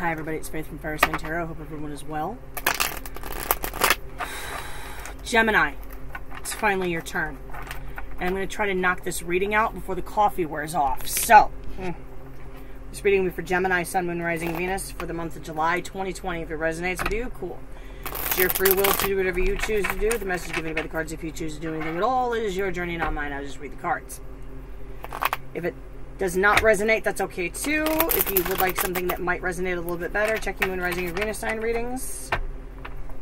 Hi, everybody. It's Faith from Fire Sign Tarot. Hope everyone is well. Gemini, it's finally your turn. And I'm going to try to knock this reading out before the coffee wears off. So, hmm, this reading will be for Gemini, Sun, Moon, Rising, Venus for the month of July 2020. If it resonates with you, cool. It's your free will to do whatever you choose to do. The message given by the cards, if you choose to do anything at all, is your journey, not mine. I'll just read the cards. If it does not resonate, that's okay too. If you would like something that might resonate a little bit better, check your moon, rising, and Venus sign readings.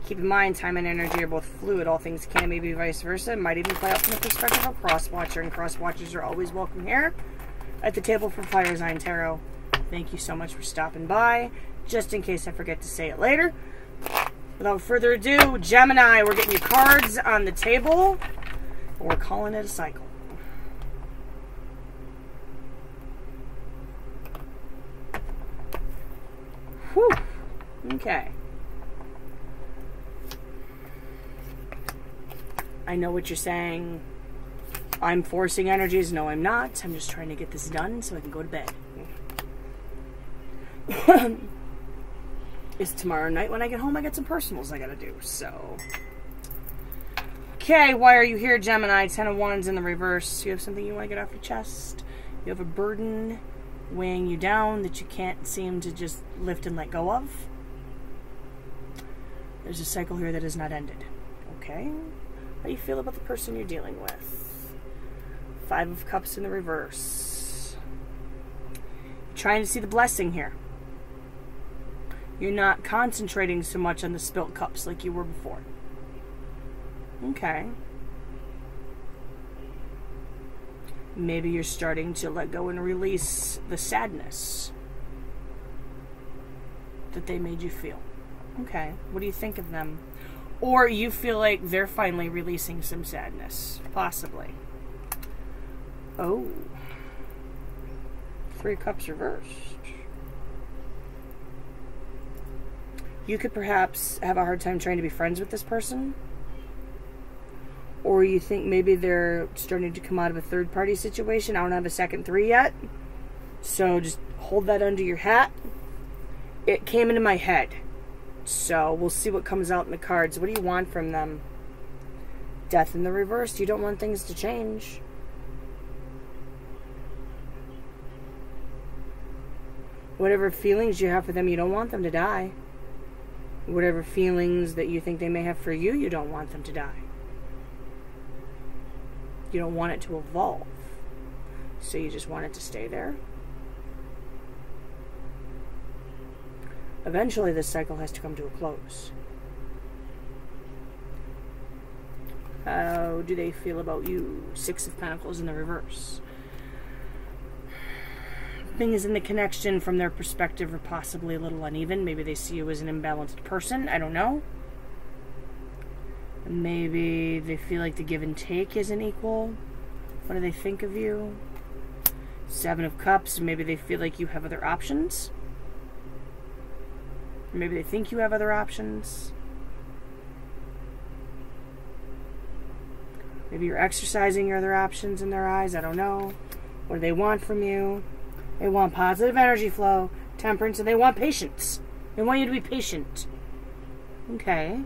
Keep in mind, time and energy are both fluid. All things can, maybe vice versa. Might even play out from the perspective of cross watcher, and cross watchers are always welcome here at the table for Fire Sign Tarot. Thank you so much for stopping by. Just in case I forget to say it later. Without further ado, Gemini, we're getting your cards on the table. We're calling it a cycle. Okay. I know what you're saying. I'm forcing energies. No, I'm not. I'm just trying to get this done so I can go to bed. it's tomorrow night when I get home. I got some personals I gotta do. So. Okay, why are you here, Gemini? Ten of Wands in the reverse. You have something you want to get off your chest. You have a burden weighing you down that you can't seem to just lift and let go of. There's a cycle here that has not ended. Okay? How do you feel about the person you're dealing with? Five of Cups in the reverse. You're trying to see the blessing here. You're not concentrating so much on the spilt cups like you were before. Okay. maybe you're starting to let go and release the sadness that they made you feel. Okay, what do you think of them? Or you feel like they're finally releasing some sadness, possibly. Oh, three cups reversed. You could perhaps have a hard time trying to be friends with this person or you think maybe they're starting to come out of a third party situation. I don't have a second three yet. So just hold that under your hat. It came into my head. So we'll see what comes out in the cards. What do you want from them? Death in the reverse. You don't want things to change. Whatever feelings you have for them, you don't want them to die. Whatever feelings that you think they may have for you, you don't want them to die you don't want it to evolve. So you just want it to stay there. Eventually, this cycle has to come to a close. How do they feel about you? Six of Pentacles in the reverse. Things in the connection from their perspective are possibly a little uneven. Maybe they see you as an imbalanced person. I don't know. Maybe they feel like the give and take isn't equal. What do they think of you? Seven of Cups. Maybe they feel like you have other options. Maybe they think you have other options. Maybe you're exercising your other options in their eyes. I don't know. What do they want from you? They want positive energy flow, temperance, and they want patience. They want you to be patient. Okay.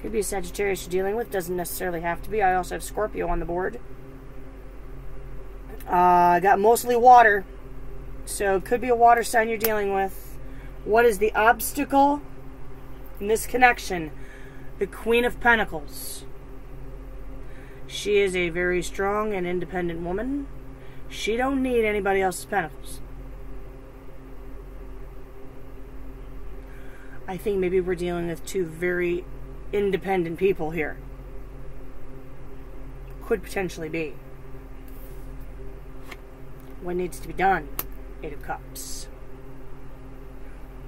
Could be a Sagittarius you're dealing with. Doesn't necessarily have to be. I also have Scorpio on the board. Uh, I got mostly water. So it could be a water sign you're dealing with. What is the obstacle in this connection? The Queen of Pentacles. She is a very strong and independent woman. She don't need anybody else's pentacles. I think maybe we're dealing with two very independent people here. Could potentially be. What needs to be done? Eight of Cups.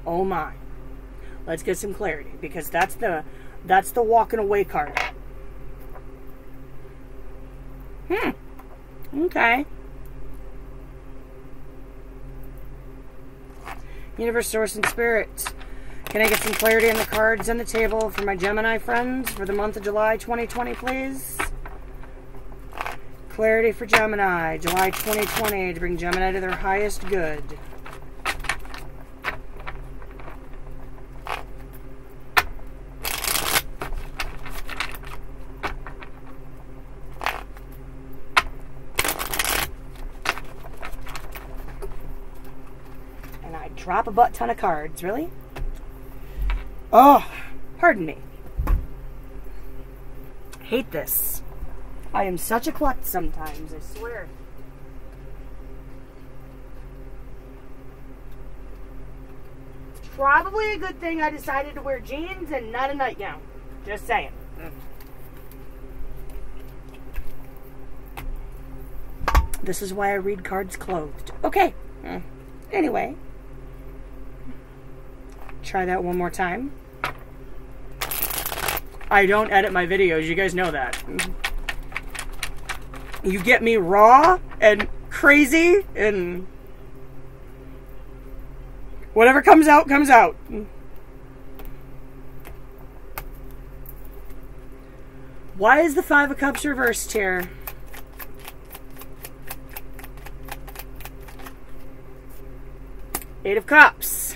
Oh my. Let's get some clarity because that's the that's the walking away card. Hmm. Okay. Universe, Source, and Spirits. Can I get some clarity on the cards on the table for my Gemini friends for the month of July 2020, please? Clarity for Gemini, July 2020, to bring Gemini to their highest good. And I drop a butt ton of cards, really? Oh, pardon me. Hate this. I am such a klutz sometimes, I swear. Probably a good thing I decided to wear jeans and not a nightgown. Just saying. Mm. This is why I read cards clothed. Okay. Mm. Anyway. Try that one more time. I don't edit my videos. You guys know that. Mm-hmm. You get me raw and crazy and whatever comes out, comes out. Why is the Five of Cups reversed here? Eight of Cups.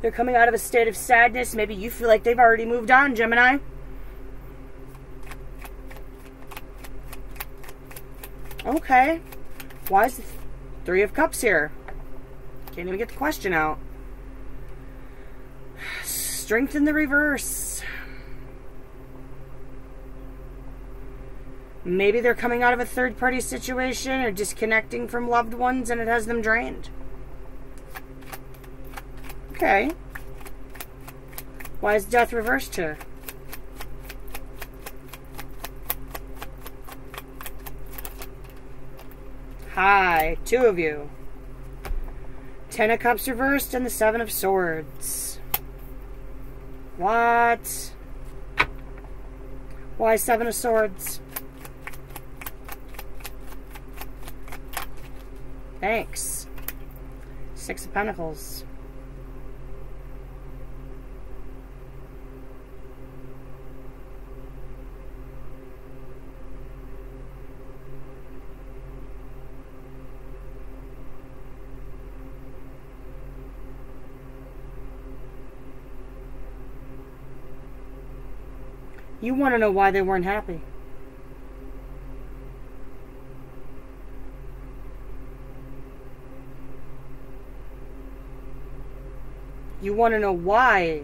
They're coming out of a state of sadness. Maybe you feel like they've already moved on, Gemini. Okay. Why is the Three of Cups here? Can't even get the question out. Strength in the reverse. Maybe they're coming out of a third party situation or disconnecting from loved ones and it has them drained. Okay. Why is death reversed here? Hi, two of you. Ten of Cups reversed and the Seven of Swords. What? Why Seven of Swords? Thanks. Six of Pentacles. You want to know why they weren't happy. You want to know why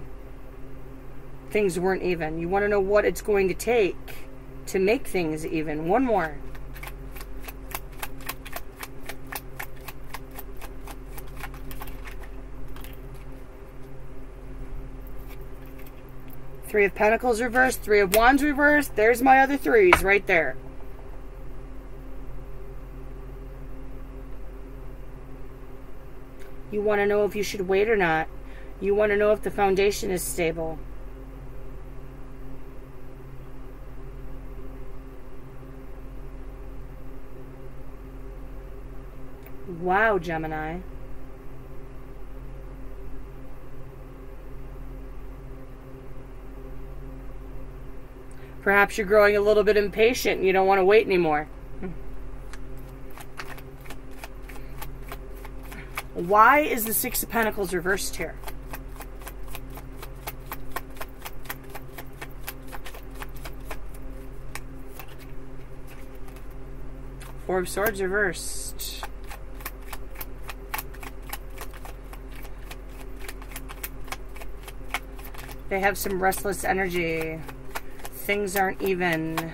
things weren't even. You want to know what it's going to take to make things even. One more. Three of Pentacles reversed, Three of Wands reversed. There's my other threes right there. You want to know if you should wait or not. You want to know if the foundation is stable. Wow, Gemini. Perhaps you're growing a little bit impatient and you don't want to wait anymore. Why is the Six of Pentacles reversed here? Four of Swords reversed. They have some restless energy things aren't even,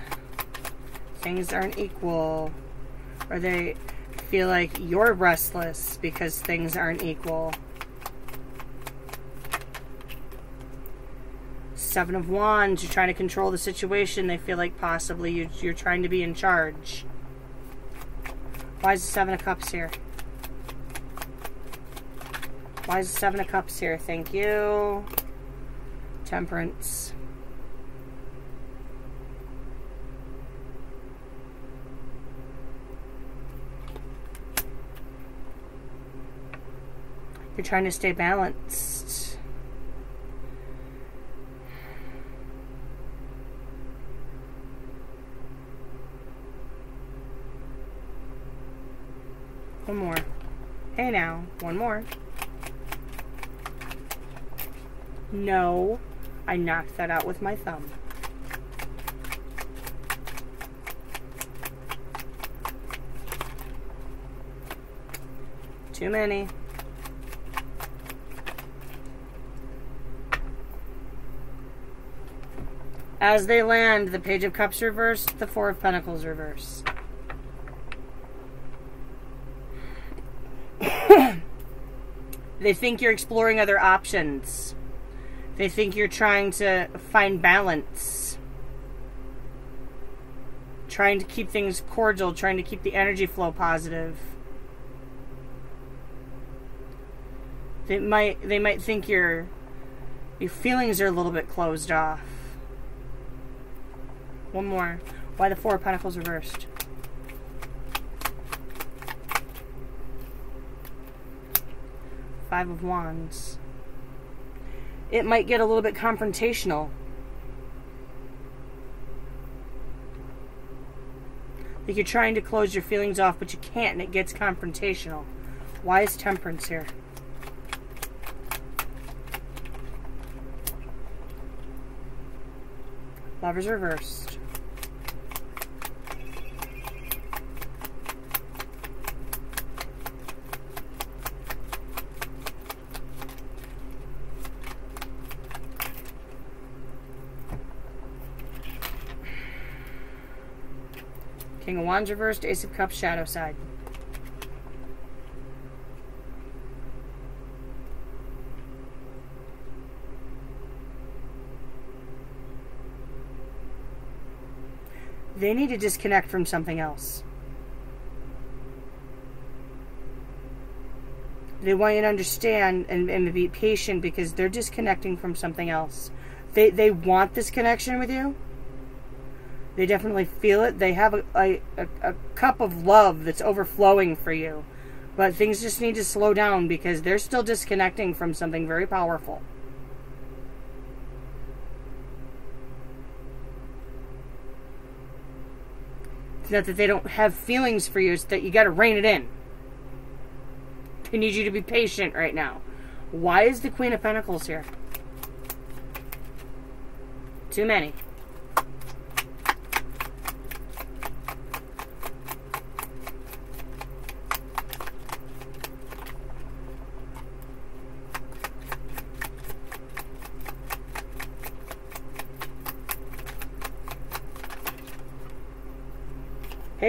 things aren't equal, or they feel like you're restless because things aren't equal. Seven of Wands, you're trying to control the situation. They feel like possibly you, you're trying to be in charge. Why is the Seven of Cups here? Why is the Seven of Cups here? Thank you. Temperance. You're trying to stay balanced. One more. Hey now, one more. No, I knocked that out with my thumb. Too many. As they land, the Page of Cups reversed, the Four of Pentacles reversed. they think you're exploring other options. They think you're trying to find balance. Trying to keep things cordial, trying to keep the energy flow positive. They might they might think your your feelings are a little bit closed off. One more. Why the Four of Pentacles reversed? Five of Wands. It might get a little bit confrontational. Like you're trying to close your feelings off, but you can't, and it gets confrontational. Why is temperance here? Lovers reversed. King of Wands reversed, Ace of Cups, Shadow side. They need to disconnect from something else. They want you to understand and, and be patient because they're disconnecting from something else. They, they want this connection with you they definitely feel it. They have a, a, a, cup of love that's overflowing for you. But things just need to slow down because they're still disconnecting from something very powerful. It's not that they don't have feelings for you, it's that you got to rein it in. They need you to be patient right now. Why is the Queen of Pentacles here? Too many.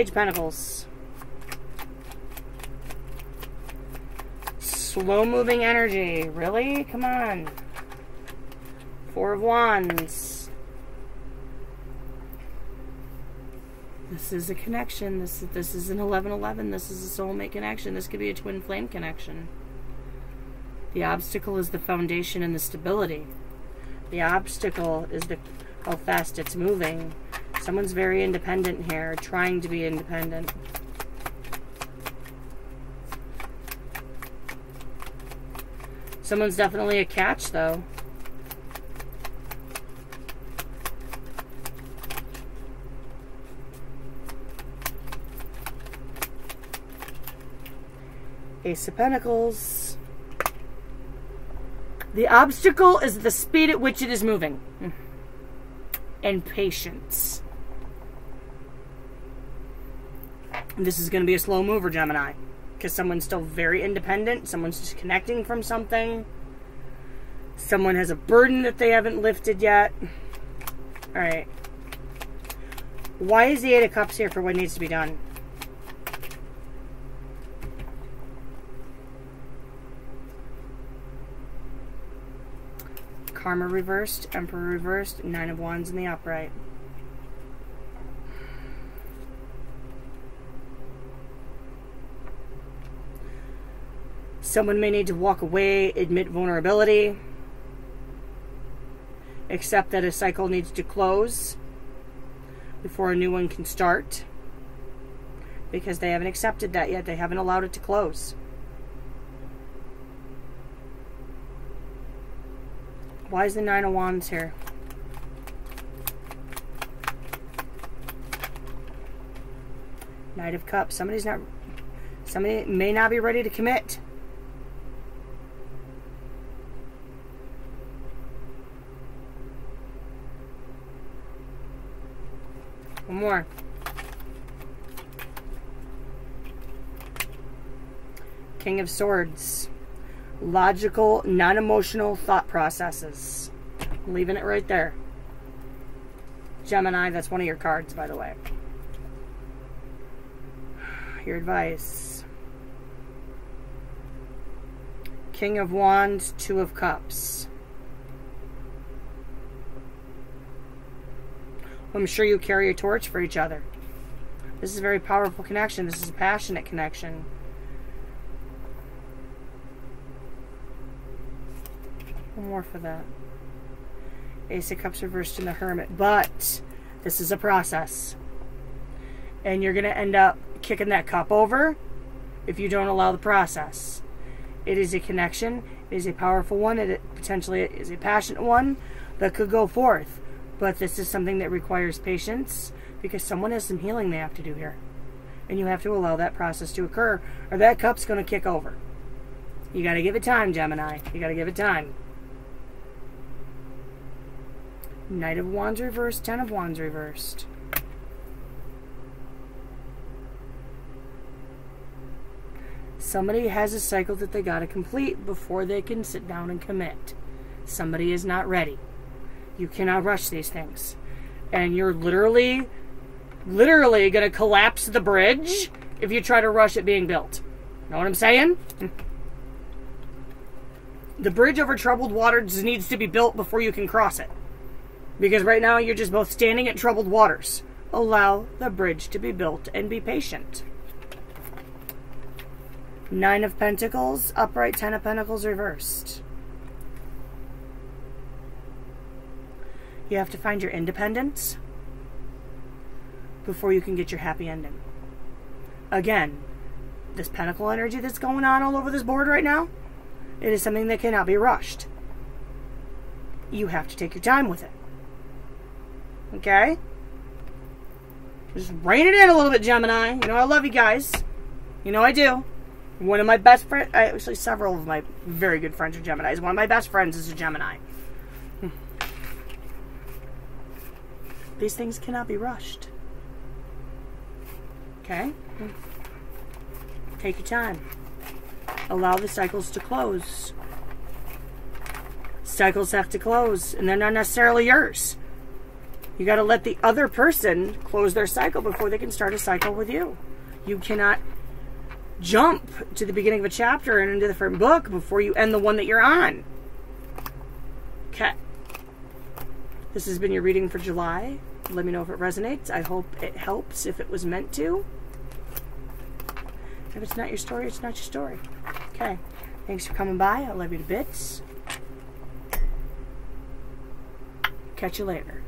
Page Pentacles. Slow moving energy. Really? Come on. Four of Wands. This is a connection. This, this is an 1111. This is a soulmate connection. This could be a twin flame connection. The obstacle is the foundation and the stability. The obstacle is the how fast it's moving. Someone's very independent here, trying to be independent. Someone's definitely a catch, though. Ace of Pentacles. The obstacle is the speed at which it is moving. And patience. This is going to be a slow mover, Gemini. Because someone's still very independent. Someone's just connecting from something. Someone has a burden that they haven't lifted yet. Alright. Why is the Eight of Cups here for what needs to be done? Karma reversed, Emperor reversed, Nine of Wands in the upright. Someone may need to walk away, admit vulnerability, accept that a cycle needs to close before a new one can start because they haven't accepted that yet. They haven't allowed it to close. Why is the Nine of Wands here? Knight of Cups. Somebody's not... Somebody may not be ready to commit. More. King of Swords. Logical, non emotional thought processes. Leaving it right there. Gemini, that's one of your cards, by the way. Your advice. King of Wands, Two of Cups. I'm sure you carry a torch for each other. This is a very powerful connection. This is a passionate connection. One more for that. Ace of Cups reversed in the Hermit. But this is a process. And you're going to end up kicking that cup over if you don't allow the process. It is a connection. It is a powerful one. It potentially is a passionate one that could go forth. But this is something that requires patience because someone has some healing they have to do here. And you have to allow that process to occur or that cup's going to kick over. You got to give it time, Gemini. You got to give it time. Knight of Wands reversed, Ten of Wands reversed. Somebody has a cycle that they got to complete before they can sit down and commit. Somebody is not ready. You cannot rush these things. And you're literally, literally going to collapse the bridge if you try to rush it being built. Know what I'm saying? The bridge over troubled waters needs to be built before you can cross it. Because right now you're just both standing at troubled waters. Allow the bridge to be built and be patient. Nine of Pentacles, upright, Ten of Pentacles reversed. You have to find your independence before you can get your happy ending. Again, this pentacle energy that's going on all over this board right now, it is something that cannot be rushed. You have to take your time with it. Okay? Just rein it in a little bit, Gemini. You know I love you guys. You know I do. One of my best friends, actually several of my very good friends are Geminis. One of my best friends is a Gemini. These things cannot be rushed. Okay? Take your time. Allow the cycles to close. Cycles have to close, and they're not necessarily yours. You got to let the other person close their cycle before they can start a cycle with you. You cannot jump to the beginning of a chapter and into the first book before you end the one that you're on. Okay. This has been your reading for July. Let me know if it resonates. I hope it helps if it was meant to. If it's not your story, it's not your story. Okay. Thanks for coming by. I love you to bits. Catch you later.